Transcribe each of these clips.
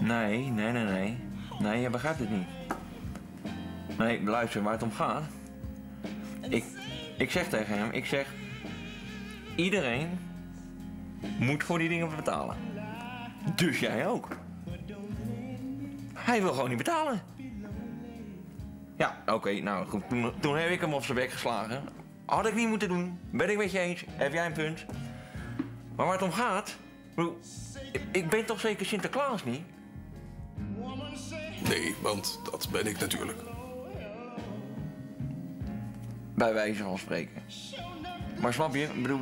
Nee, nee, nee, nee. Nee, je begrijpt het niet. Nee, luister, waar het om gaat. Ik, ik zeg tegen hem, ik zeg... Iedereen moet voor die dingen betalen. Dus jij ook. Hij wil gewoon niet betalen. Ja, oké, nou goed. Toen, heb ik hem op zijn bek geslagen. Had ik niet moeten doen. Ben ik met je eens. Heb jij een punt. Maar waar het om gaat... ik ben toch zeker Sinterklaas niet? Nee, want dat ben ik natuurlijk. Bij wijze van spreken. Maar snap je? Ik bedoel,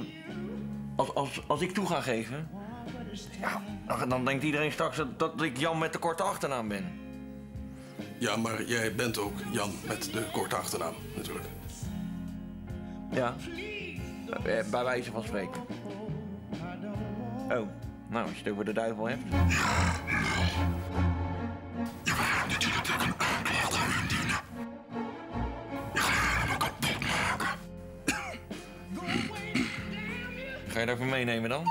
als, als, als ik toe ga geven... Ja, dan, dan denkt iedereen straks dat, dat ik Jan met de korte achternaam ben. Ja, maar jij bent ook Jan met de korte achternaam, natuurlijk. Ja. Eh, Bij wijze van spreken. Oh, nou, als je het over de duivel hebt. Ga je daarvoor meenemen dan?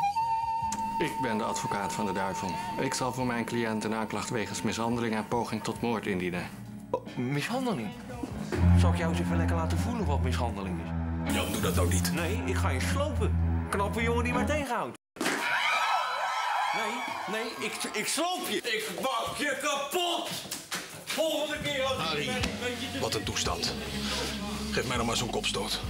Ik ben de advocaat van de duivel. Ik zal voor mijn cliënt een aanklacht wegens mishandeling en poging tot moord indienen. Oh, mishandeling? Zal ik jou eens even lekker laten voelen wat mishandeling is? Jan, doe dat nou niet. Nee, ik ga je slopen. Knappe jongen die mij tegenhoudt. Nee, nee, ik, ik sloop je. Ik maak je kapot. Volgende keer als ik Harry. Wat een toestand. Geef mij nog maar zo'n kopstoot.